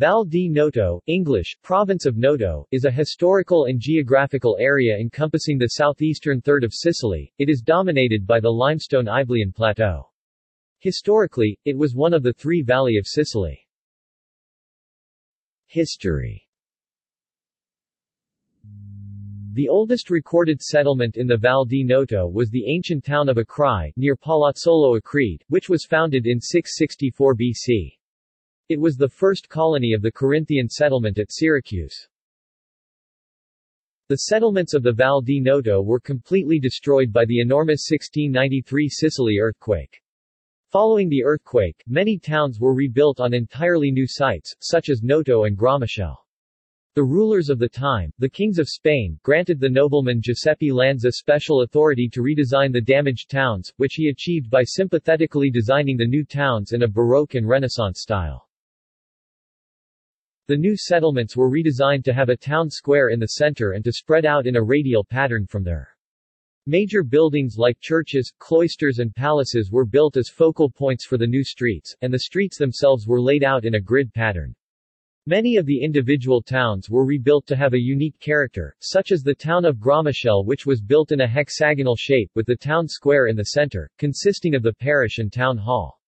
Val di Noto, English, Province of Noto, is a historical and geographical area encompassing the southeastern third of Sicily. It is dominated by the limestone Iblean Plateau. Historically, it was one of the three Valli of Sicily. History The oldest recorded settlement in the Val di Noto was the ancient town of Akrai, near Palazzolo Acreide, which was founded in 664 BC. It was the first colony of the Corinthian settlement at Syracuse. The settlements of the Val di Noto were completely destroyed by the enormous 1693 Sicily earthquake. Following the earthquake, many towns were rebuilt on entirely new sites, such as Noto and Grammichele. The rulers of the time, the kings of Spain, granted the nobleman Giuseppe Lanza special authority to redesign the damaged towns, which he achieved by sympathetically designing the new towns in a Baroque and Renaissance style. The new settlements were redesigned to have a town square in the center and to spread out in a radial pattern from there. Major buildings like churches, cloisters and palaces were built as focal points for the new streets, and the streets themselves were laid out in a grid pattern. Many of the individual towns were rebuilt to have a unique character, such as the town of Grammichele which was built in a hexagonal shape with the town square in the center, consisting of the parish and town hall.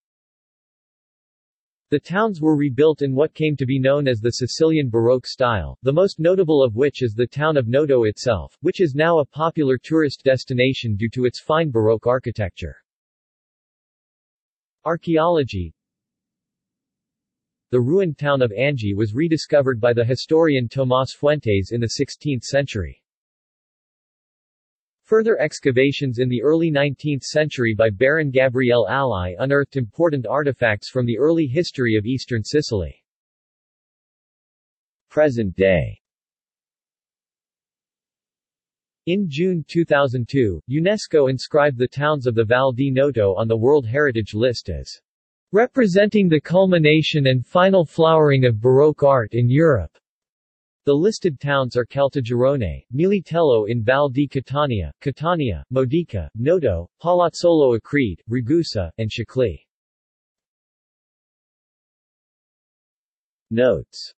The towns were rebuilt in what came to be known as the Sicilian Baroque style, the most notable of which is the town of Noto itself, which is now a popular tourist destination due to its fine Baroque architecture. Archaeology The ruined town of Angi was rediscovered by the historian Tomás Fuentes in the 16th century. Further excavations in the early 19th century by Baron Gabriel Alai unearthed important artifacts from the early history of eastern Sicily. Present day in June 2002, UNESCO inscribed the towns of the Val di Noto on the World Heritage List as representing the culmination and final flowering of Baroque art in Europe. The listed towns are Caltagirone, Militello in Val di Catania, Catania, Modica, Noto, Palazzolo Acreide, Ragusa, and Scicli. Notes